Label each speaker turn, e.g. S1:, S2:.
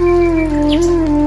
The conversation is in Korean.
S1: Mm-hmm.